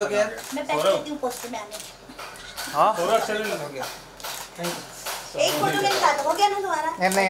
गया। मैं पैसे देती हूँ पोस्ट में आने हाँ। थोड़ा चल। एक फ़ोटो में निकाल हो गया ना तुम्हारा नहीं।